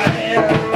Yeah.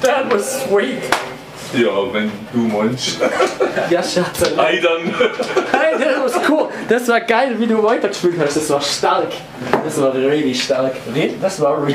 That was sweet. Ja, wenn du meinst. Ja, Schatz. Äh, hey, dann. Hey, das war cool. Das war geil, wie du weitergespielt hast. Das war stark. Das war really stark. Das war really